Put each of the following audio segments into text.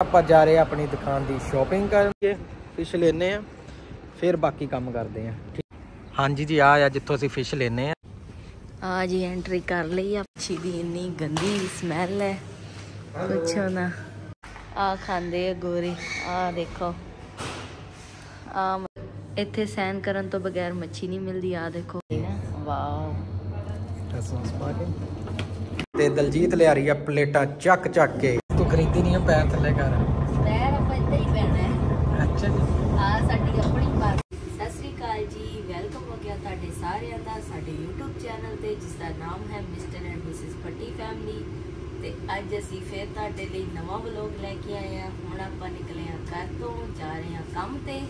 ਆਪਾਂ ਜਾ ਰਹੇ ਆ ਆਪਣੀ ਦੁਕਾਨ ਦੀ ਸ਼ਾਪਿੰਗ ਕਰਕੇ ਫਿਸ਼ ਲੈਨੇ ਆ ਫਿਰ ਬਾਕੀ ਕੰਮ ਕਰਦੇ ਆ ਹਾਂਜੀ ਜੀ ਆ ਆ ਜਿੱਥੋਂ ਅਸੀਂ ਫਿਸ਼ ਲੈਨੇ ਆ ਆ ਜੀ ਐਂਟਰੀ ਕਰ ਲਈ ਆ। ਮੱਛੀ ਦੀ ਇੰਨੀ ਗੰਦੀ ਸਮੈਲ ਹੈ। ਪੁੱਛੋ ਨਾ। ਆ ਖਾਂਦੇ ਆ ਗੋਰੇ। ਆ ਦੇਖੋ। ਆ ਇੱਥੇ ਸੈਨ ਕਰਨ ਤੋਂ ਬਗੈਰ ਮੱਛੀ ਨਹੀਂ ਮਿਲਦੀ ਆ ਦੇਖੋ। ਵਾਓ। ਤੇ ਦਲਜੀਤ ਲਿਆ ਰਹੀ ਆ ਪਲੇਟਾਂ ਚੱਕ ਚੱਕ ਕੇ। ਖਰੀਦੀ ਨਹੀਂ ਆ ਪੈਰ ਥੱਲੇ ਕਰ। ਪੈਰ ਆਪਾਂ ਇੱਦਾਂ ਹੀ ਪੈਣਾ ਹੈ। ਅੱਛਾ ਜੀ। ਆ ਸਾਡੀ ਆਪਣੀ ਪਾਰਟੀ। ਸਤਿ ਸ੍ਰੀ ਅਕਾਲ ਜੀ ਵੈਲਕਮ ਹੋ ਗਿਆ ਤੁਹਾਡੇ ਸਾਰਿਆਂ ਦਾ ਸਾਡੇ YouTube ਚੈਨਲ ਤੇ ਜਿਸ ਦਾ ਨਾਮ ਹੈ mister and missus Patti family ਤੇ ਅੱਜ ਅਸੀਂ ਫੇਰ ਤੁਹਾਡੇ ਲਈ ਨਵਾਂ ਵਲੌਗ ਲੈ ਕੇ ਆਏ ਹਾਂ। ਹੁਣ ਆਪਾਂ ਨਿਕਲੇ ਹਾਂ ਘਰ ਤੋਂ ਜਾ ਰਹੇ ਹਾਂ ਕੰਮ ਤੇ।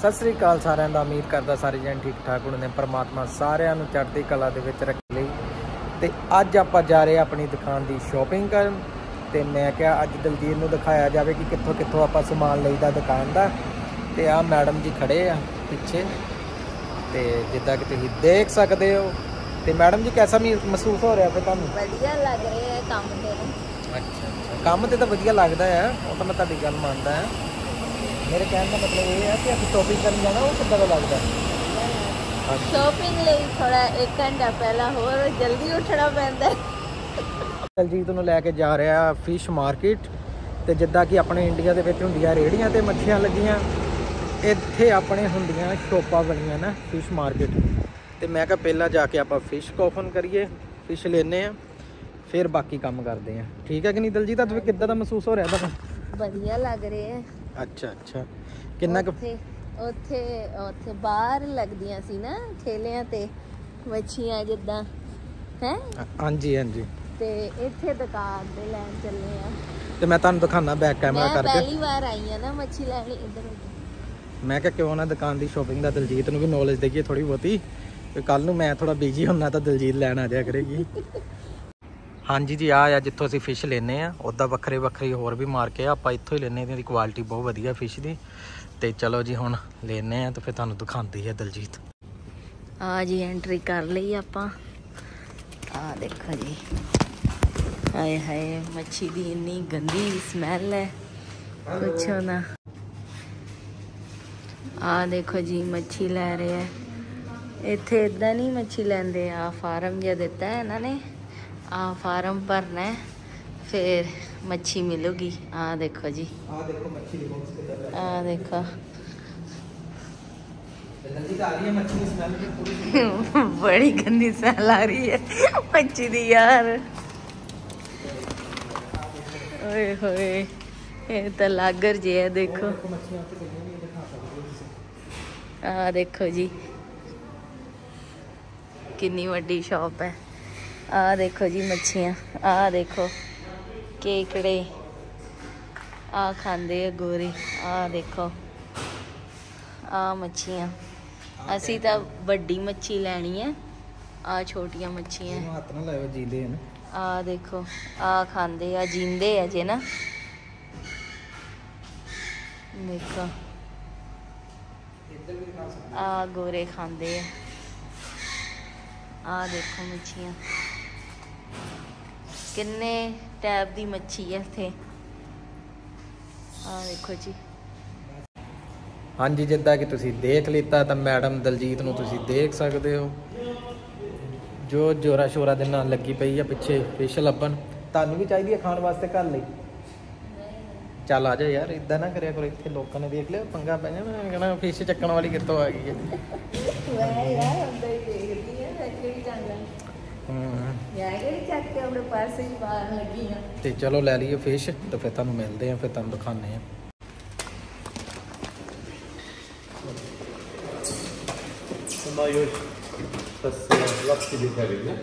ਸਤਿ ਸ੍ਰੀ ਅਕਾਲ ਸਾਰਿਆਂ ਦਾ। ਉਮੀਦ ਕਰਦਾ ਸਾਰੇ ਜਣ ਠੀਕ ਠਾਕ ਹੋਣਗੇ। ਪਰਮਾਤਮਾ ਸਾਰਿਆਂ ਨੂੰ ਚੜ੍ਹਦੀ ਕਲਾ ਦੇ ਵਿੱਚ ਰੱਖੇ। ਲਈ ਤੇ ਅੱਜ ਆਪਾਂ ਜਾ ਰਹੇ ਆ ਆਪਣੀ ਦੁਕਾਨ ਦੀ ਸ਼ਾਪਿੰਗ ਕਰਨ। ਤੇ ਮੈਂ ਕਿਹਾ ਅੱਜ ਦਲਜੀਤ ਨੂੰ ਦਿਖਾਇਆ ਜਾਵੇ ਕਿ ਕਿੱਥੋਂ ਕਿੱਥੋਂ ਆਪਾਂ ਸਮਾਨ ਲਈਦਾ ਦੁਕਾਨ ਦਾ। ਤੇ ਆ ਮੈਡਮ ਜੀ ਖੜੇ ਆ ਪਿੱਛੇ। ਤੇ ਜਿੱਦਾਂ ਕਿ ਤੁਸੀਂ ਦੇਖ ਸਕਦੇ ਹੋ। ਤੇ ਮੈਡਮ ਜੀ ਕਿਹਦਾ ਮਹਿਸੂਸ ਹੋ ਰਿਹਾ ਫਿਰ ਤੁਹਾਨੂੰ? ਵਧੀਆ ਲੱਗ ਰਿਹਾ ਹੈ ਕੰਮ ਤੇ। ਅੱਛਾ ਅੱਛਾ। ਕੰਮ ਤੇ ਤਾਂ ਵਧੀਆ ਲੱਗਦਾ ਹੈ ਉਹ ਤਾਂ ਮੈਂ ਤੁਹਾਡੀ ਗੱਲ ਮੰਨਦਾ ਹਾਂ ਮੇਰੇ ਕਹਿਣ ਦਾ ਮਤਲਬ ਇਹ ਹੈ ਕਿ ਅਸੀਂ ਸ਼ਾਪਿੰਗ ਕਰਨ ਜਾਣਾ ਉਹ ਕਿੱਦਾਂ ਦਾ ਲੱਗਦਾ? ਸ਼ਾਪਿੰਗ ਲਈ ਥੋੜਾ 1 ਘੰਟਾ ਪਹਿਲਾਂ ਹੋਰ ਜਲਦੀ ਉੱਠਣਾ ਪੈਂਦਾ। ਹੈ ਦਲਜੀਤ ਨੂੰ ਲੈ ਕੇ ਜਾ ਰਿਹਾ ਫਿਸ਼ ਮਾਰਕੀਟ ਤੇ ਜਿੱਦਾਂ ਕਿ ਆਪਣੇ ਇੰਡੀਆ ਦੇ ਵਿੱਚ ਹੁੰਦੀਆਂ ਰੇੜੀਆਂ ਤੇ ਮੱਛੀਆਂ ਲੱਗੀਆਂ ਇੱਥੇ ਆਪਣੇ ਹੁੰਦੀਆਂ ਸ਼ੋਪਾਂ ਬਣੀਆਂ ਨਾ ਫਿਸ਼ ਮਾਰਕੀਟ ਤੇ ਮੈਂ ਕਿਹਾ ਪਹਿਲਾਂ ਜਾ ਕੇ ਆਪਾਂ ਫਿਸ਼ ਕੋਫਨ ਕਰੀਏ ਫਿਸ਼ ਲੈਨੇ ਆ ਫਿਰ ਬਾਕੀ ਕੰਮ ਕਰਦੇ ਆ ਠੀਕ ਹੈ ਕਿ ਨਹੀਂ ਦਲਜੀਤ ਅੱਜ ਕਿੱਦਾਂ ਦਾ ਮਹਿਸੂਸ ਹੋ ਰਿਹਾ ਤੁਹਾਨੂੰ? ਵਧੀਆ ਲੱਗ ਰਿਹਾ ਹੈ। ਅੱਛਾ ਅੱਛਾ। ਕਿੰਨਾ ਕੁ ਉੱਥੇ ਉੱਥੇ ਉੱਥੇ ਬਾਹਰ ਲੱਗਦੀਆਂ ਸੀ ਨਾ ਠੇਲਿਆਂ ਤੇ ਮੱਛੀਆਂ ਜਿੱਦਾਂ ਹੈ? ਹਾਂਜੀ ਹਾਂਜੀ। ਤੇ ਇੱਥੇ ਦੁਕਾਨ ਤੇ ਲੈਣ ਚੱਲੇ ਆ। ਤੇ ਮੈਂ ਤੁਹਾਨੂੰ ਦਿਖਾਣਾ ਬੈਕ ਕੈਮਰਾ ਮੈਂ ਕਰਕੇ। ਪਹਿਲੀ ਵਾਰ ਆਈ ਆ ਨਾ ਮੱਛੀ ਲੈਣੀ ਇੱਧਰ। ਮੈਂ ਕਿਹਾ ਕਿਉਂ ਨਾ ਦੁਕਾਨ ਦੀ ਸ਼ਾਪਿੰਗ ਦਾ ਦਲਜੀਤ ਨੂੰ ਵੀ ਨੌਲੇਜ ਦੇਈਏ ਥੋੜੀ ਬਹੁਤੀ। ਤੇ ਕੱਲ ਨੂੰ ਮੈਂ ਥੋੜਾ ਬਿਜ਼ੀ ਹੁੰਨਾ ਤਾਂ ਦਲਜੀਤ ਲੈਣ ਆ ਜਾਇਆ ਕਰੇਗੀ। ਹਾਂਜੀ ਜੀ ਆ ਆ ਜਿੱਥੋਂ ਅਸੀਂ ਫਿਸ਼ ਲੈਨੇ ਆ। ਉਦਾਂ ਵੱਖਰੇ ਵੱਖਰੇ ਹੋਰ ਵੀ ਮਾਰ ਕੇ ਆਪਾਂ ਇੱਥੋਂ ਹੀ ਲੈਨੇ ਦੀ ਕੁਆਲਿਟੀ ਬਹੁਤ ਵਧੀਆ ਫਿਸ਼ ਦੀ। ਤੇ ਚਲੋ ਜੀ ਹੁਣ ਲੈਨੇ ਆ ਤੇ ਫਿਰ ਤੁਹਾਨੂੰ ਦਿਖਾਉਂਦੀ ਹੈ ਦਲਜੀਤ। ਆ ਜੀ ਐਂਟਰੀ ਕਰ ਲਈ ਆਪਾਂ। ਆ ਦੇਖੋ ਜੀ। ਹਾਏ ਹਾਏ ਮੱਛੀ ਦੀ ਇੰਨੀ ਗੰਦੀ ਸਮੈਲ ਹੈ। ਪੁੱਛੋ ਨਾ। ਆ ਦੇਖੋ ਜੀ ਮੱਛੀ ਲੈ ਰਹੇ ਆ ਇੱਥੇ ਇਦਾਂ ਨਹੀਂ ਮੱਛੀ ਲੈਂਦੇ ਆ ਫਾਰਮ ਜਿਹਾ ਦਿੱਤਾ ਹੈ ਇਹਨਾਂ ਨੇ। ਆ ਫਾਰਮ ਭਰਨਾ ਹੈ ਫਿਰ ਮੱਛੀ ਮਿਲੂਗੀ। ਆ ਦੇਖੋ ਜੀ। ਆ ਦੇਖੋ ਮੱਛੀ ਦੀ ਬਾਕਸ ਕਿੱਦਾਂ ਆ ਦੇਖੋ ਹੈ ਬੜੀ ਗੰਦੀ ਸਮੈਲ ਆ ਰਹੀ ਹੈ ਮੱਛੀ ਦੀ ਯਾਰ। ਓਏ ਹੋਏ, ਇਹ ਤਾਂ ਲਾਗਰ ਜੇ ਹੈ ਦੇਖੋ। ਆ ਦੇਖੋ ਜੀ, ਕਿੰਨੀ ਵੱਡੀ ਸ਼ਾਪ ਹੈ। ਆ ਦੇਖੋ ਜੀ ਮੱਛੀਆਂ ਆ ਦੇਖੋ ਕੇਕੜੇ ਆ ਖਾਂਦੇ ਆ ਗੋਰੇ ਆ ਦੇਖੋ ਆ ਮੱਛੀਆਂ। ਅਸੀਂ ਤਾਂ ਵੱਡੀ ਮੱਛੀ ਲੈਣੀ ਹੈ ਆ ਛੋਟੀਆਂ ਮੱਛੀਆਂ। ਹੱਥ ਨਾਲ ਲਾਇਓ, ਜੀਂਦੇ ਹਨ ਆ ਦੇਖੋ, ਆ ਖਾਂਦੇ ਆ, ਜਿੰਦੇ ਆ ਜੇ ਨਾ। ਦੇਖੋ। ਆ ਗੋਰੇ ਖਾਂਦੇ ਆ। ਆ ਦੇਖੋ ਮੱਛੀਆਂ। ਕਿੰਨੇ ਟੈਪ ਦੀ ਮੱਛੀ ਹੈ ਇੱਥੇ। ਆ ਦੇਖੋ ਜੀ। ਹਾਂਜੀ, ਜਿੱਦਾਂ ਕਿ ਤੁਸੀਂ ਦੇਖ ਲਿੱਤਾ, ਤਾਂ ਮੈਡਮ ਦਲਜੀਤ ਨੂੰ ਤੁਸੀਂ ਦੇਖ ਸਕਦੇ ਹੋ। ਜੋ ਜੋਰਾ ਸ਼ੋਰਾ ਦੇ ਨਾਲ ਲੱਗੀ ਪਈ ਆ ਪਿੱਛੇ ਫਿਸ਼ ਲੱਭਣ। ਤੁਹਾਨੂੰ ਵੀ ਚਾਹੀਦੀ ਹੈ ਖਾਣ ਵਾਸਤੇ ਘਰ ਲਈ? ਚੱਲ ਆ ਜਾ ਯਾਰ ਇਦਾਂ ਨਾ ਕਰਿਆ ਕਰੋ ਇੱਥੇ ਲੋਕਾਂ ਨੇ ਦੇਖ ਲਿਆ ਪੰਗਾ ਪੈ ਜਾਣਾ ਕਹਣਾ ਫਿਸ਼ ਚੱਕਣ ਵਾਲੀ ਕਿੱਥੋਂ ਆ ਗਈ ਹੈ। ਮੈਂ ਯਾਰ ਅੰਦਰ ਹੀ ਦੇਖਦੀ ਆ ਕਿਹੜੀ ਜਾਂਦਾ ਹਮ, ਯਾਰ ਕਿਹੜੀ ਚੱਕ ਕੇ ਆਪਣੇ ਪਰਸ ਹੀ ਬਾਹਰ ਲੱਗੀ ਆ। ਤੇ ਚਲੋ ਲੈ ਲਈਏ ਫਿਸ਼ ਤੇ ਫਿਰ ਤੁਹਾਨੂੰ ਮਿਲਦੇ ਆ ਫਿਰ ਤੁਹਾਨੂੰ ਦਿਖਾਉਂਦੇ ਆ। Mają przez latki litery, nie?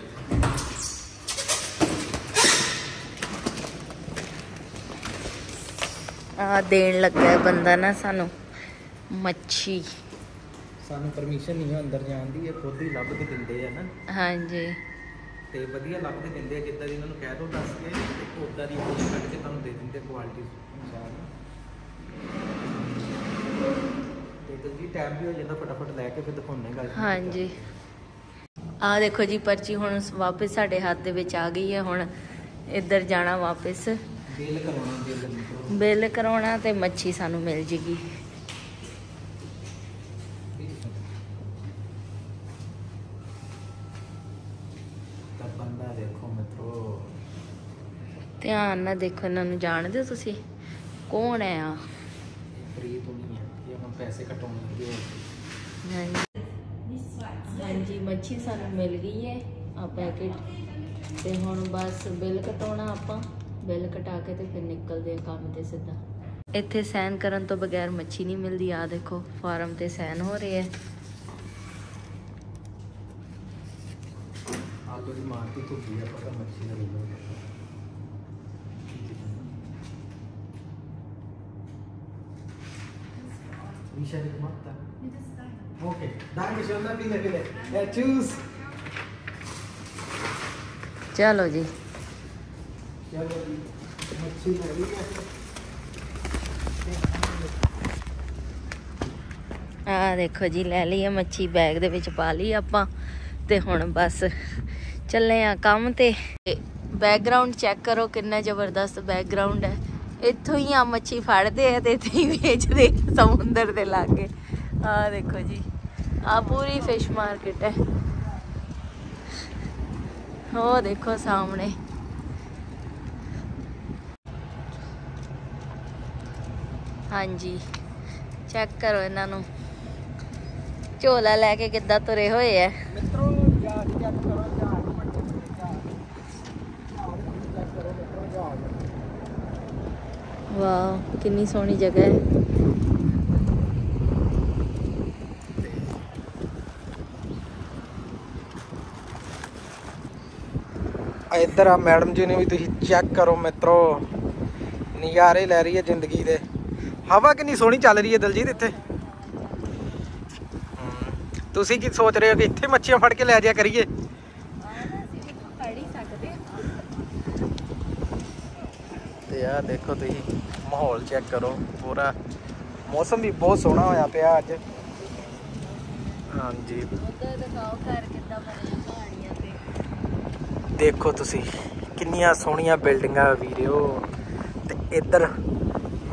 ਆ ਦੇਣ ਲੱਗਾ ਹੈ ਬੰਦਾ ਨਾ ਸਾਨੂੰ। ਮੱਛੀ। ਸਾਨੂੰ ਪਰਮਿਸ਼ਨ ਨਹੀਂ ਹੈ ਅੰਦਰ ਜਾਣ ਦੀ ਇਹ ਖੁਦ ਹੀ ਲੱਭ ਕੇ ਦਿੰਦੇ ਆ ਨਾ। ਹਾਂਜੀ। ਤੇ ਵਧੀਆ ਲੱਭ ਕੇ ਦਿੰਦੇ ਆ ਜਿੱਦਾਂ ਦੀ ਇਹਨਾਂ ਨੂੰ ਕਹਿ ਦੋ ਦੱਸ ਕੇ ਤੇ ਉਦਾਂ ਦੀ ਫੋਟੋ ਕੱਢ ਕੇ ਤੁਹਾਨੂੰ ਦੇ ਦਿੰਦੇ ਕੁਆਲਿਟੀ ਅਨੁਸਾਰ। ਤੇ ਜਲਦੀ ਟਾਈਮ ਵੀ ਹੋ ਜਾਂਦਾ ਫਟਾਫਟ ਲੈ ਕੇ ਫਿਰ ਦਿਖਾਉਣੇ ਗੱਲ। ਹਾਂਜੀ। ਆ ਦੇਖੋ ਜੀ ਪਰਚੀ ਹੁਣ ਵਾਪਸ ਸਾਡੇ ਹੱਥ ਦੇ ਵਿੱਚ ਆ ਗਈ ਹੈ ਹੁਣ ਇੱਧਰ ਜਾਣਾ ਵਾਪਸ। ਬਿੱਲ ਕਰਾਉਣਾ ਬਿੱਲ ਬਿੱਲ ਕਰਾਉਣਾ ਤੇ ਮੱਛੀ ਸਾਨੂੰ ਮਿਲ ਜੇਗੀ। ਧਿਆਨ ਨਾਲ ਦੇਖੋ ਇਹਨਾਂ ਨੂੰ ਜਾਣਦੇ ਹੋ ਤੁਸੀਂ? ਕੌਣ ਹੈ ਆ? ਫ੍ਰੀ ਤੋਂ ਨਹੀਂ ਹੈ ਇਹ ਹੁਣ ਪੈਸੇ ਕਟਾਉਣ ਲੱਗੇ ਹਾਂਜੀ। ਹਾਂਜੀ, ਮੱਛੀ ਸਾਨੂੰ ਮਿਲ ਗਈ ਹੈ ਆ ਪੈਕੇਟ ਤੇ ਹੁਣ ਬਸ ਬਿੱਲ ਕਟਾਉਣਾ ਆਪਾਂ। ਬਿੱਲ ਕਟਾ ਕੇ ਤੇ ਫਿਰ ਨਿਕਲਦੇ ਆ ਕੰਮ ਤੇ ਸਿੱਧਾ। ਇੱਥੇ ਸਾਈਨ ਕਰਨ ਤੋਂ ਬਗੈਰ ਮੱਛੀ ਨਹੀਂ ਮਿਲਦੀ। ਆ ਦੇਖੋ, ਫਾਰਮ ਤੇ ਸਾਈਨ ਹੋ ਰਹੇ ਹੈ। ਆਲੂ ਦੀ ਮਾਰਤੀ ਧੁੱਪੀ ਆ ਪਤਾ ਮੱਛੀ ਦਾ roll Misha di Marta. Okay, danke schön, dann viele, viele. Ja, tschüss. ਚਲੋ ਜੀ ਚਲੋ ਜੀ ਮੱਛੀ ਲੈ ਲਈ ਆ ਦੇਖੋ ਜੀ ਲੈ ਲਈ ਆ ਮੱਛੀ ਬੈਗ ਦੇ ਵਿੱਚ ਪਾ ਲਈ ਆਪਾਂ ਤੇ ਹੁਣ ਬਸ ਚੱਲੇ ਆ ਕੰਮ ਤੇ ਬੈਕਗ੍ਰਾਉਂਡ ਚੈੱਕ ਕਰੋ ਕਿੰਨਾ ਜ਼ਬਰਦਸਤ ਬੈਕਗ੍ਰਾਉਂਡ ਹੈ ਇੱਥੋਂ ਹੀ ਆ ਮੱਛੀ ਫੜਦੇ ਆ ਤੇ ਇੱਥੇ ਹੀ ਵੇਚਦੇ ਸਮੁੰਦਰ ਦੇ ਲਾਗੇ। ਆ ਦੇਖੋ ਜੀ, ਆ ਪੂਰੀ ਫਿਸ਼ ਮਾਰਕੀਟ ਹੈ। ਉਹ ਦੇਖੋ ਸਾਹਮਣੇ। ਹਾਂਜੀ ਚੈੱਕ ਕਰੋ ਇਹਨਾਂ ਨੂੰ। ਝੋਲਾ ਲੈ ਕੇ ਕਿੱਦਾਂ ਤੁਰੇ ਹੋਏ ਐ ਮਿੱਤਰੋ ਜਹਾਜ਼ ਚੈੱਕ ਕਰੋ ਜਹਾਜ਼ ਮੱਛੀ ਦੇ ਜਹਾਜ਼ ਜਹਾਜ਼ ਚੈੱਕ ਕਰੋ ਮਿੱਤਰੋ ਜਹਾਜ਼ ਵਾਓ ਕਿੰਨੀ ਸੋਹਣੀ ਜਗ੍ਹਾ ਹੈ। ਇੱਧਰ ਆ ਮੈਡਮ ਜੀ ਨੇ ਵੀ ਤੁਸੀਂ ਚੈੱਕ ਕਰੋ ਮਿੱਤਰੋ ਨਜ਼ਾਰੇ ਲੈ ਰਹੀ ਹੈ ਜ਼ਿੰਦਗੀ ਦੇ। ਹਵਾ ਕਿੰਨੀ ਸੋਹਣੀ ਚੱਲ ਰਹੀ ਹੈ ਦਲਜੀਤ ਇੱਥੇ। ਤੁਸੀਂ ਕੀ ਸੋਚ ਰਹੇ ਹੋ ਕਿ ਇੱਥੇ ਮੱਛੀਆਂ ਫੜ ਕੇ ਲੈ ਜਾਇਆ ਕਰੀਏ? ਤੇ ਆ ਦੇਖੋ ਤੁਸੀਂ ਮਾਹੌਲ ਚੈੱਕ ਕਰੋ ਪੂਰਾ ਮੌਸਮ ਵੀ ਬਹੁਤ ਸੋਹਣਾ ਹੋਇਆ ਪਿਆ ਅੱਜ। ਹਾਂਜੀ। ਉੱਧਰ ਦਿਖਾਓ ਘਰ ਕਿੱਦਾਂ ਬਣੇ ਪਹਾੜੀਆਂ ਤੇ। ਦੇਖੋ ਤੁਸੀਂ ਕਿੰਨੀਆਂ ਸੋਹਣੀਆਂ ਬਿਲਡਿੰਗਾਂ ਵੀਰਿਓ ਤੇ ਇੱਧਰ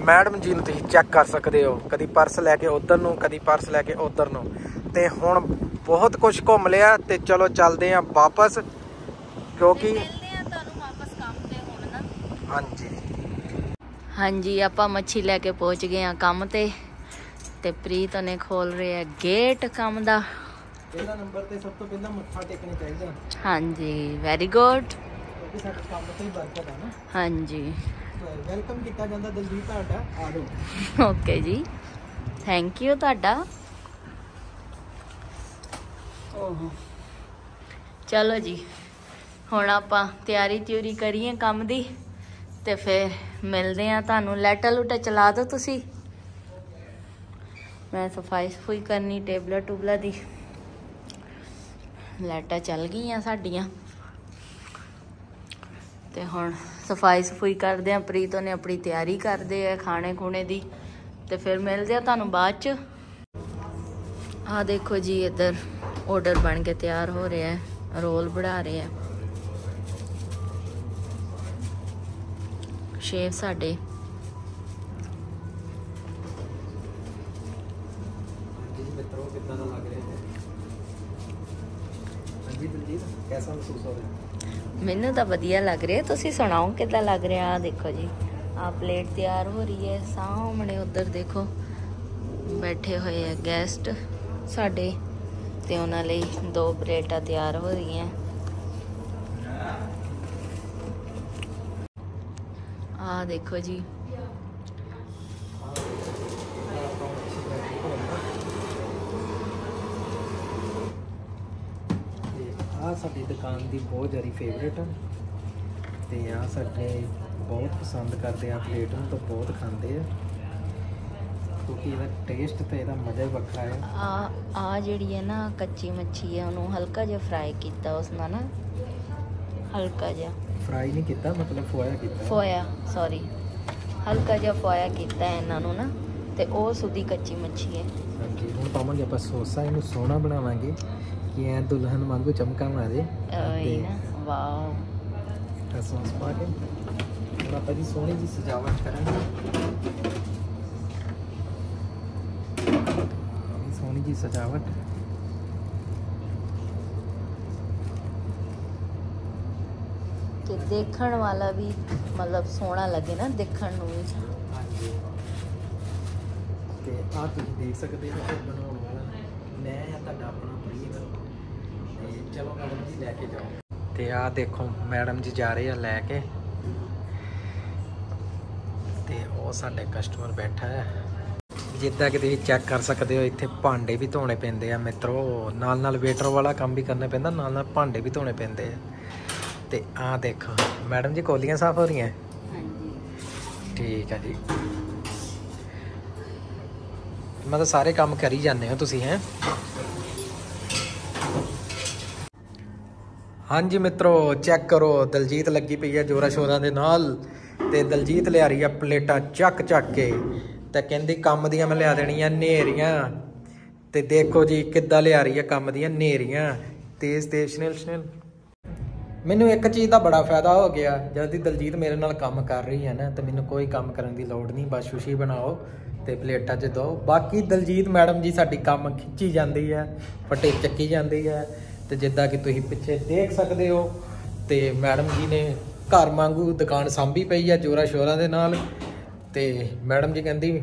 ਮੈਡਮ ਜੀ ਨੂੰ ਤੁਸੀਂ ਚੈੱਕ ਕਰ ਸਕਦੇ ਹੋ ਕਦੀ ਪਰਸ ਲੈ ਕੇ ਉਧਰ ਨੂੰ ਕਦੀ ਪਰਸ ਲੈ ਕੇ ਉਧਰ ਨੂੰ। ਤੇ ਹੁਣ ਬਹੁਤ ਕੁਝ ਘੁੰਮ ਲਿਆ ਤੇ ਚਲੋ ਚੱਲਦੇ ਆਂ ਵਾਪਸ ਕਿਉਂਕਿ ਮਿਲਦੇ ਆ ਤੁਹਾਨੂੰ ਵਾਪਸ ਕੰਮ ਤੇ ਹੁਣ ਨਾ। ਹਾਂਜੀ। ਹਾਂਜੀ ਆਪਾਂ ਮੱਛੀ ਲੈ ਕੇ ਪਹੁੰਚ ਗਏ ਆ ਕੰਮ ਤੇ। ਤੇ ਪ੍ਰੀਤ ਨੇ ਖੋਲ ਰਿਹਾ ਗੇਟ ਕੰਮ ਦਾ। ਪਹਿਲਾ ਨੰਬਰ ਤੇ ਸਭ ਤੋਂ ਪਹਿਲਾਂ ਮੱਥਾ ਟੇਕਣਾ ਚਾਹੀਦਾ ਹਾਂਜੀ ਵੈਰੀ ਗੁੱਡ ਕਿਉਂਕਿ ਸਾਡਾ ਕੰਮ ਤੇ ਹੀ ਬਰਕਤ ਹੈ ਨਾ। ਹਾਂਜੀ। ਵੈਲਕਮ ਕੀਤਾ ਜਾਂਦਾ ਦਲਜੀਤ ਤੁਹਾਡਾ। ਆ ਜਾਓ। ਓਕੇ ਜੀ। ਥੈਂਕ ਯੂ ਤੁਹਾਡਾ। ਓਹੋ। ਚਲੋ ਜੀ ਹੁਣ ਆਪਾਂ ਤਿਆਰੀ ਤਿਉਰੀ ਕਰੀਏ ਕੰਮ ਦੀ। ਤੇ ਫਿਰ ਮਿਲਦੇ ਆ ਤੁਹਾਨੂੰ। ਲੈਟਾ ਲੂਟਾ ਚਲਾ ਦਿਓ ਤੁਸੀਂ। ਮੈਂ ਸਫ਼ਾਈ ਸਫੂਈ ਕਰਨੀ, ਟੇਬਲਾ ਟੂਬਲਾ ਦੀ। ਲੈਟਾ ਚੱਲ ਗਈਆਂ ਸਾਡੀਆਂ। ਤੇ ਹੁਣ ਸਫ਼ਾਈ ਸਫੂਈ ਕਰਦੇ ਆ ਪ੍ਰੀਤ ਉਹਨੇ ਆਪਣੀ ਤਿਆਰੀ ਕਰਦੇ ਆ ਖਾਣੇ ਖੂਣੇ ਦੀ। ਤੇ ਫਿਰ ਮਿਲਦੇ ਆ ਤੁਹਾਨੂੰ ਬਾਅਦ ਚ। ਆ ਦੇਖੋ ਜੀ, ਇੱਧਰ ਆਰਡਰ ਬਣ ਕੇ ਤਿਆਰ ਹੋ ਰਿਹਾ ਹੈ। ਰੋਲ ਬਣਾ ਰਹੇ ਆ ਸ਼ੇਫ ਸਾਡੇ। ਜੀ ਮਿੱਤਰੋ ਕਿੱਦਾਂ ਦਾ ਲੱਗ ਰਿਹਾ ਹੈ ਹਾਂਜੀ ਦਲਜੀਤ ਕਿਹਦਾ ਮਹਿਸੂਸ ਹੋ ਰਿਹਾ? ਮੈਨੂੰ ਤਾਂ ਵਧੀਆ ਲੱਗ ਰਿਹਾ। ਤੁਸੀਂ ਸੁਣਾਓ ਕਿੱਦਾਂ ਲੱਗ ਰਿਹਾ? ਆ ਦੇਖੋ ਜੀ ਆ ਪਲੇਟ ਤਿਆਰ ਹੋ ਰਹੀ ਹੈ। ਸਾਹਮਣੇ ਉਧਰ ਦੇਖੋ ਬੈਠੇ ਹੋਏ ਆ ਗੈਸਟ ਸਾਡੇ ਤੇ ਉਹਨਾਂ ਲਈ ਦੋ ਪਲੇਟਾਂ ਤਿਆਰ ਹੋ ਰਹੀਆਂ। ਆ ਦੇਖੋ ਜੀ। ਆ ਸਾਡੀ ਦੁਕਾਨ ਦੀ ਬਹੁਤ ਜ਼ਿਆਦਾ ਫੇਵਰੇਟ ਆ। ਤੇ ਆ ਸਾਡੇ ਬਹੁਤ ਪਸੰਦ ਕਰਦੇ ਆ ਪਲੇਟ ਨੂੰ ਤਾਂ ਬਹੁਤ ਖਾਂਦੇ ਆ। ਕਿਉਂਕਿ ਇਹਦਾ ਟੇਸਟ ਤੇ ਇਹਦਾ ਮਜ਼ਾ ਵੱਖਰਾ ਹੈ ਆ ਆ ਜਿਹੜੀ ਹੈ ਨਾ ਕੱਚੀ ਮੱਛੀ ਹੈ ਉਹਨੂੰ ਹਲਕਾ ਜਿਹਾ ਫਰਾਈ ਕੀਤਾ ਉਸ ਨਾਲ ਨਾ। ਹਲਕਾ ਜਿਹਾ। ਫਰਾਈ ਨਹੀਂ ਕੀਤਾ ਮਤਲਬ ਫੋਇਆ ਕੀਤਾ। ਫੋਇਆ ਸੌਰੀ ਹਲਕਾ ਜਿਹਾ ਫੋਇਆ ਕੀਤਾ ਹੈ ਇਹਨਾਂ ਨੂੰ ਨਾ ਤੇ ਉਹ ਸੁਦੀ ਕੱਚੀ ਮੱਛੀ ਹੈ। ਹਾਂਜੀ ਹੁਣ ਪਾਵਾਂਗੇ ਆਪਾਂ ਸੋਸਾ ਇਹਨੂੰ ਸੋਹਣਾ ਬਣਾਵਾਂਗੇ ਕਿ ਐ ਦੁਲਹਨ ਵਾਂਗੂ ਚਮਕਾ ਮਾਰੇ। ਉਹੀ ਨਾ ਵਾਓ। ਤਾਂ ਸੌਸ ਪਾ ਕੇ ਪਾਪਾ ਜੀ ਸੋਹਣੀ ਜੀ ਸਜਾਵਟ ਕਰਾਂਗੇ। ਸੋਹਣੀ ਜੀ ਸਜਾਵਟ। ਕਿ ਦੇਖਣ ਵਾਲਾ ਵੀ ਮਤਲਬ ਸੋਹਣਾ ਲੱਗੇ ਨਾ ਦੇਖਣ ਨੂੰ ਵੀ। ਤੇ ਆ ਤੁਸੀਂ ਦੇਖ ਸਕਦੇ ਹੋ ਕਿ ਬਣਾਉਣ ਵਾਲਾ। ਮੈਂ ਆ ਤੁਹਾਡਾ ਆਪਣਾ ਪ੍ਰੀਤ ਤੇ ਚਲੋ ਮੈਡਮ ਜੀ ਲੈ ਕੇ ਜਾਓ। ਤੇ ਆ ਦੇਖੋ ਮੈਡਮ ਜੀ ਜਾ ਰਹੇ ਆ ਲੈ ਕੇ। ਤੇ ਉਹ ਸਾਡੇ ਕਸਟਮਰ ਬੈਠਾ ਹੈ। ਜਿੱਦਾਂ ਕਿ ਤੁਸੀਂ ਚੈੱਕ ਕਰ ਸਕਦੇ ਹੋ ਇੱਥੇ ਭਾਂਡੇ ਵੀ ਧੋਣੇ ਪੈਂਦੇ ਆ ਮਿੱਤਰੋ। ਨਾਲ ਨਾਲ ਵੇਟਰ ਵਾਲਾ ਕੰਮ ਵੀ ਕਰਨਾ ਪੈਂਦਾ ਨਾਲ ਨਾਲ ਭਾਂਡੇ ਵੀ ਧੋਣੇ ਪੈਂਦੇ ਆ। ਤੇ ਆ ਦੇਖੋ ਮੈਡਮ ਜੀ ਕੋਲੀਆਂ ਸਾਫ਼ ਹੋ ਰਹੀਆਂ? ਹਾਂਜੀ। ਠੀਕ ਹੈ ਜੀ। ਮਤਲਬ ਸਾਰੇ ਕੰਮ ਕਰੀ ਜਾਂਦੇ ਹੋ ਤੁਸੀਂ ਹੈ? ਹਾਂਜੀ ਮਿੱਤਰੋ ਚੈੱਕ ਕਰੋ ਦਲਜੀਤ ਲੱਗੀ ਪਈ ਹੈ ਜੋਰਾ ਸ਼ੋਰਾਂ ਦੇ ਨਾਲ ਤੇ ਦਲਜੀਤ ਲਿਆ ਰਹੀ ਆ ਪਲੇਟਾਂ ਚੱਕ ਚੱਕ ਕੇ ਤੇ ਕਹਿੰਦੀ ਕੰਮ ਦੀਆਂ ਮੈਂ ਲਿਆ ਦੇਣੀਆਂ ਨੇਰੀਆਂ ਤੇ ਦੇਖੋ ਜੀ ਕਿੱਦਾਂ ਲਿਆ ਰਹੀ ਆ ਕੰਮ ਦੀਆਂ ਨੇਰੀਆਂ ਤੇਜ਼ ਤੇਜ਼ ਸ਼ਨਲ ਸ਼ਨਲ। ਮੈਨੂੰ ਇੱਕ ਚੀਜ਼ ਦਾ ਬੜਾ ਫਾਇਦਾ ਹੋ ਗਿਆ, ਜਦ ਦੀ ਦਲਜੀਤ ਮੇਰੇ ਨਾਲ ਕੰਮ ਕਰ ਰਹੀ ਹੈ ਨਾ, ਤੇ ਮੈਨੂੰ ਕੋਈ ਕੰਮ ਕਰਨ ਦੀ ਲੋੜ ਨਹੀਂ, ਬਸ ਸੁਸ਼ੀ ਬਣਾਓ ਤੇ ਪਲੇਟਾਂ 'ਚ ਦੋ। ਬਾਕੀ ਦਲਜੀਤ ਮੈਡਮ ਜੀ ਸਾਡੀ ਕੰਮ ਖਿੱਚੀ ਜਾਂਦੀ ਹੈ, ਫਟੇ ਚੱਕੀ ਜਾਂਦੀ ਹੈ, ਤੇ ਜਿੱਦਾਂ ਕਿ ਤੁਸੀਂ ਪਿੱਛੇ ਦੇਖ ਸਕਦੇ ਹੋ, ਤੇ ਮੈਡਮ ਜੀ ਨੇ ਘਰ ਵਾਂਗੂ ਦੁਕਾਨ ਸਾਂਭੀ ਪਈ ਹੈ ਜੋਰਾ ਸ਼ੋਰਾਂ ਦੇ ਨਾਲ, ਤੇ ਮੈਡਮ ਜੀ ਕਹਿੰਦੀ,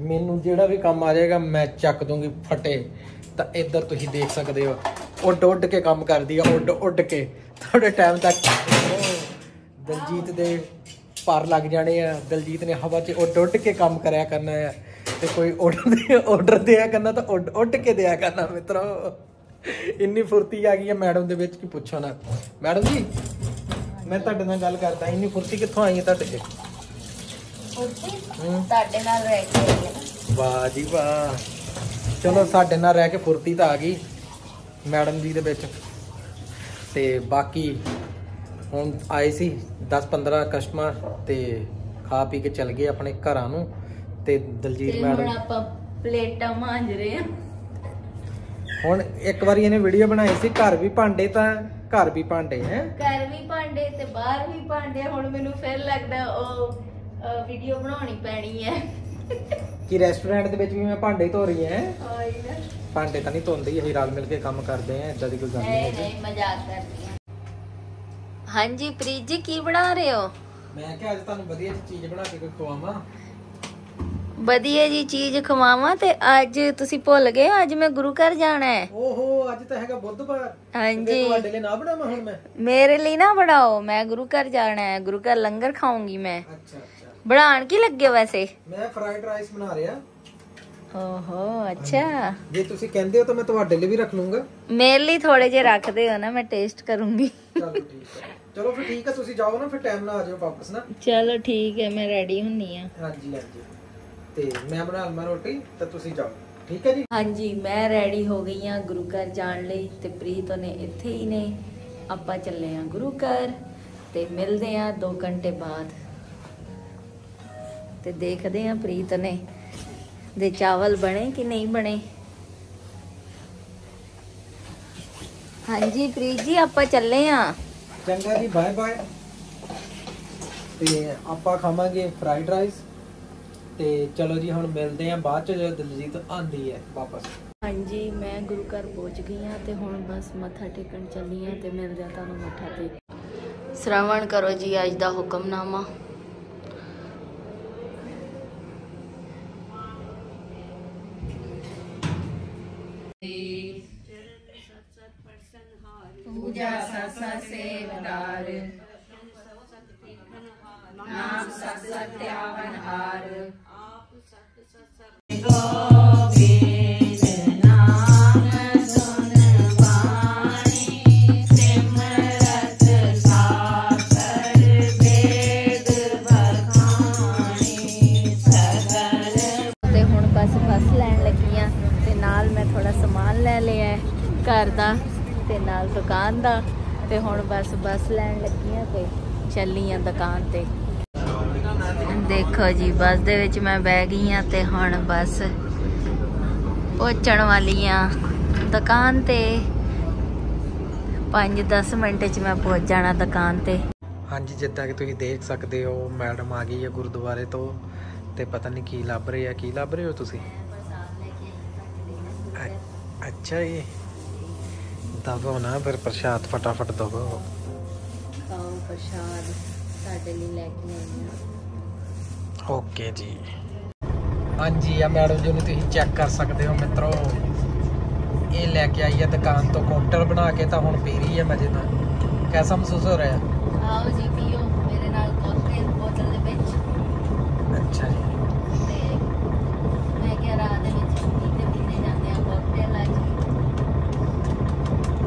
ਮੈਨੂੰ ਜਿਹੜਾ ਵੀ ਕੰਮ ਆ ਜਾਏਗਾ, ਮੈਂ ਚੱਕ ਦੂੰਗੀ ਫਟੇ। ਤਾਂ ਇੱਧਰ ਤੁਸੀਂ ਦੇਖ ਸਕਦੇ ਹੋ ਉੱਡ ਉੱਡ ਕੇ ਕੰਮ ਕਰਦੀ ਆ ਉੱਡ ਉੱਡ ਕੇ। ਥੋੜੇ ਟਾਈਮ ਤੱਕ। ਦਲਜੀਤ ਦੇ ਪਰ ਲੱਗ ਜਾਣੇ ਆ। ਦਲਜੀਤ ਨੇ ਹਵਾ 'ਚ ਉੱਡ ਉੱਡ ਕੇ ਕੰਮ ਕਰਿਆ ਕਰਨਾ ਹੈ ਤੇ ਕੋਈ ਆਰਡਰ ਆਰਡਰ ਦਿਆ ਕਰਨਾ ਤਾਂ ਉੱਡ ਉੱਡ ਕੇ ਦਿਆ ਕਰਨਾ ਮਿੱਤਰੋ। ਇੰਨੀ ਫੁਰਤੀ ਆ ਗਈ ਹੈ ਮੈਡਮ ਦੇ ਵਿੱਚ ਕਿ ਪੁੱਛੋ ਨਾ। ਮੈਡਮ ਜੀ ਮੈਂ ਤੁਹਾਡੇ ਨਾਲ ਗੱਲ ਕਰਦਾ। ਇੰਨੀ ਫੁਰਤੀ ਕਿੱਥੋਂ ਆਈ ਹੈ ਤੁਹਾਡੇ 'ਚ ਹੂੰ। ਤੁਹਾਡੇ ਨਾਲ ਰਹਿ ਕੇ ਆਈ ਹੈ ਨਾ ਵਾਹ ਜੀ ਵਾਹ। ਚਲੋ ਸਾਡੇ ਨਾਲ ਰਹਿ ਕੇ ਫੁਰਤੀ ਤਾਂ ਆ ਗਈ ਮੈਡਮ ਜੀ ਦੇ ਵਿੱਚ। ਤੇ ਬਾਕੀ ਹੁਣ ਆਏ ਸੀ 10-15 ਕਸਟਮਰ ਤੇ ਖਾ ਪੀ ਕੇ ਚਲ ਗਏ ਆਪਣੇ ਘਰਾਂ ਨੂੰ ਤੇ ਦਲਜੀਤ ਹੁਣ ਮੈਡਮ ਆਪਾਂ ਪਲੇਟਾਂ ਮਾਂਜ ਰਹੇ ਆ ਹੁਣ ਇੱਕ ਵਾਰੀ ਇਹਨੇ ਵੀਡੀਓ ਬਣਾਈ ਸੀ ਘਰ ਵੀ ਭਾਂਡੇ ਤਾਂ ਘਰ ਵੀ ਭਾਂਡੇ ਹੈ। ਘਰ ਵੀ ਭਾਂਡੇ ਤੇ ਬਾਹਰ ਵੀ ਭਾਂਡੇ ਹੁਣ ਮੈਨੂੰ ਫਿਰ ਲੱਗਦਾ ਉਹ ਵੀਡੀਓ ਬਣਾਉਣੀ ਪੈਣੀ ਹੈ। ਕਿ ਰੈਸਟੋਰੈਂਟ ਦੇ ਵਿੱਚ ਵੀ ਮੈਂ ਭਾਂਡੇ ਧੋ ਰਹੀ ਹਾਂ। ਨਾ। ਭਾਂਡੇ ਤਾਂ ਨਹੀਂ ਧੋਂਦੀ ਅਸੀਂ ਰਲ ਮਿਲ ਕੇ ਕੰਮ ਕਰਦੇ ਹਾਂ ਇਦਾਂ ਦੀ ਕੋਈ ਗੱਲ ਨਹੀਂ ਨਹੀਂ ਹੈਗੀ। ਨਹੀਂ ਮਜ਼ਾਕ ਕਰਦੀ ਹਾਂ। ਹਾਂਜੀ ਪ੍ਰੀਤ ਜੀ ਕੀ ਬਣਾ ਰਹੇ ਹੋ? ਮੈਂ ਕਿਹਾ ਅੱਜ ਤੁਹਾਨੂੰ ਵਧੀਆ ਜਿਹੀ ਚੀਜ਼ ਬਣਾ ਕੇ ਕੋਈ ਖਵਾਵਾਂ। ਵਧੀਆ ਜੀ ਚੀਜ਼ ਖਵਾਵਾਂ ਤੇ ਅੱਜ ਤੁਸੀਂ ਭੁੱਲ ਗਏ ਹੋ, ਅੱਜ ਮੈਂ ਗੁਰੂ ਘਰ ਜਾਣਾ ਹੈ। ਓਹੋ ਅੱਜ ਤਾਂ ਹੈਗਾ ਬੁੱਧਵਾਰ। ਹਾਂਜੀ। ਤੁਹਾਡੇ ਲਈ ਨਾ ਬਣਾਵਾਂ ਹੁਣ ਮੈਂ? ਮੇਰੇ ਲਈ ਨਾ ਬਣਾਓ ਮੈਂ ਗੁਰੂ ਘਰ ਜਾਣਾ ਹੈ ਗੁਰੂ ਘਰ ਲੰਗਰ ਖਾਊਂਗੀ ਮੈਂ। ਅੱਛਾ ਅੱਛਾ। ਬਣਾਉਣ ਕੀ ਲੱਗੇ ਹੋ ਵੈਸੇ? ਮੈਂ ਫਰਾਈਡ ਰਾਈਸ ਬਣਾ ਰਿਹਾ। ਓਹੋ ਅੱਛਾ। ਜੇ ਤੁਸੀਂ ਕਹਿੰਦੇ ਹੋ ਤਾਂ ਮੈਂ ਤੁਹਾਡੇ ਲਈ ਵੀ ਰੱਖ ਲੂੰਗਾ। ਮੇਰੇ ਲਈ ਥੋੜੇ ਜਿਹੇ ਰੱਖਦੇ ਹੋ ਨਾ ਮੈਂ ਟੇਸਟ ਕਰੂੰਗੀ। ਚਲੋ ਠੀਕ ਹੈ। ਚਲੋ ਫਿਰ ਠੀਕ ਹੈ ਤੁਸੀਂ ਜਾਓ ਨਾ ਫਿਰ ਟਾਈਮ ਨਾਲ ਆ ਜਾਓ ਵਾਪਸ ਨਾ। ਚਲੋ ਠੀਕ ਹੈ ਮੈਂ ਰੈਡੀ ਹੁੰਨੀ ਆ। ਹਾਂਜੀ ਹਾਂਜੀ। ਤੇ ਮੈਂ ਬਣਾ ਲਵਾਂ ਰੋਟੀ ਤਾਂ ਤੁਸੀਂ ਜਾਓ। ਠੀਕ ਹੈ ਜੀ? ਹਾਂਜੀ ਮੈਂ ਰੈਡੀ ਹੋ ਗਈ ਆ ਗੁਰੂ ਘਰ ਜਾਣ ਲਈ ਤੇ ਪ੍ਰੀਤ ਨੇ ਇੱਥੇ ਹੀ ਨੇ। ਆਪਾਂ ਚੱਲੇ ਆ ਗੁਰੂ ਘਰ ਤੇ ਮਿਲਦੇ ਆ 2 ਘੰਟੇ ਬਾਅਦ। ਤੇ ਦੇਖਦੇ ਆ ਪ੍ਰੀਤ ਨੇ ਦੇ ਚਾਵਲ ਬਣੇ ਕਿ ਨਹੀਂ ਬਣੇ? ਹਾਂਜੀ ਪ੍ਰੀਤ ਜੀ ਆਪਾਂ ਚੱਲੇ ਆ। ਚੰਗਾ ਜੀ ਬਾਏ ਬਾਏ ਤੇ ਆਪਾਂ ਖਾਵਾਂਗੇ ਫਰਾਈਡ ਰਾਈਸ ਤੇ ਚਲੋ ਜੀ ਹੁਣ ਮਿਲਦੇ ਆਂ ਬਾਅਦ ਚ ਜਦੋਂ ਦਲਜੀਤ ਆਂਦੀ ਹੈ ਵਾਪਸ। ਹਾਂਜੀ ਮੈਂ ਗੁਰੂ ਘਰ ਪਹੁੰਚ ਗਈ ਆ ਤੇ ਹੁਣ ਬਸ ਮੱਥਾ ਟੇਕਣ ਚੱਲੀ ਆ ਤੇ ਮਿਲਦੇ ਆ ਤੁਹਾਨੂੰ ਮੱਥਾ ਟੇਕ ਸ਼ਰਵਣ ਕਰੋ ਜੀ ਅੱਜ ਦਾ ਹੁਕਮਨਾਮਾ। ਸੇਵਦਾਰ ਨਾਮ ਸਤ ਸਤਿਆਵਨ ਹਾਰ। ਤੇ ਹੁਣ ਬਸ ਬੱਸ ਲੈਣ ਲੱਗੀ ਆ ਤੇ ਨਾਲ ਮੈਂ ਥੋੜਾ ਸਮਾਨ ਲੈ ਲਿਆ ਘਰ ਦਾ ਤੇ ਨਾਲ ਦੁਕਾਨ ਦਾ। ਤੇ ਹੁਣ ਬਸ ਬੱਸ ਲੈਣ ਲੱਗੀ ਆ ਤੇ ਚੱਲੀ ਆ ਦੁਕਾਨ ਤੇ। ਦੇਖੋ ਜੀ ਬੱਸ ਦੇ ਵਿੱਚ ਮੈਂ ਬਹਿ ਗਈ ਆ ਤੇ ਹੁਣ ਬਸ ਪਹੁੰਚਣ ਵਾਲੀ ਆ ਦੁਕਾਨ ਤੇ 5-10 ਮਿੰਟ ਚ ਮੈਂ ਪਹੁੰਚ ਜਾਣਾ ਦੁਕਾਨ ਤੇ। ਹਾਂਜੀ ਜਿੱਦਾਂ ਕਿ ਤੁਸੀਂ ਦੇਖ ਸਕਦੇ ਹੋ ਮੈਡਮ ਆ ਗਈ ਹੈ ਗੁਰਦੁਆਰੇ ਤੋਂ ਤੇ ਪਤਾ ਨਹੀਂ ਕੀ ਲੱਭ ਰਹੀ ਹੈ ਕੀ ਲੱਭ ਰਹੇ ਹੋ ਤੁਸੀਂ? ਅੱਛਾ ਜੀ। ਦਬੋ ਨਾ ਫਿਰ ਪ੍ਰਸ਼ਾਦ ਫਟਾਫਟ ਦਬੋ ਖਾਓ ਪ੍ਰਸ਼ਾਦ ਸਾਡੇ ਲਈ ਲੈ ਕੇ ਆਈ ਆ ਓਕੇ ਜੀ। ਹਾਂਜੀ ਆ ਮੈਡਮ ਜੀ ਨੂੰ ਤੁਸੀਂ ਚੈੱਕ ਕਰ ਸਕਦੇ ਹੋ ਮਿੱਤਰੋ। ਇਹ ਲੈ ਕੇ ਆਈ ਹੈ ਦੁਕਾਨ ਤੋਂ ਕਾਊਂਟਰ ਬਣਾ ਕੇ ਤਾਂ ਹੁਣ ਪੀ ਰਹੀ ਹੈ ਮਜੇ ਨਾਲ ਕੈਸਾ ਮਹਿਸੂਸ ਹੋ ਰਿਹਾ? ਆਓ ਜੀ ਪੀਓ ਮੇਰੇ ਨਾਲ ਕਾਕਟੇਲ ਬੋਤਲ ਦੇ ਵਿੱਚ। ਅੱਛਾ ਜੀ ਤੇ ਮੈਂ ਕਿਹਾ ਰਾਤ ਦੇ ਵਿੱਚ ਪੀਤੇ ਪੀਤੇ ਜਾਂਦੇ ਆ ਕਾਕਟੇਲ ਅੱਜ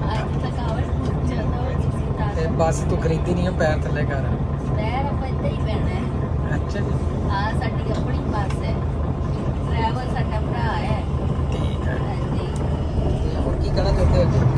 ਅੱਜ ਥਕਾਵਟ ਬਹੁਤ ਜ਼ਿਆਦਾ ਹੋ ਗਈ ਸੀ ਤਾਂ ਤੇ ਬਸ ਤੂੰ ਖਰੀਦੀ ਨਹੀਂ ਹੈ ਪੈਰ ਥੱਲੇ ਕਰ। ਪੈਰ ਆਪਾਂ ਇੱਦਾਂ ਹੀ ਪੈਣਾ ਹੈ। ਅੱਛਾ ਜੀ। ਆ ਸਾਡੀ ਆਪਣੀ ਬੱਸ ਹੈ। ਡਰਾਈਵਰ ਸਾਡਾ ਭਰਾ ਹੈ। ਠੀਕ ਹੈ। ਤੇ ਹੁਣ ਕੀ ਕਹਿਣਾ ਚਾਹੁੰਦੇ ਹੋ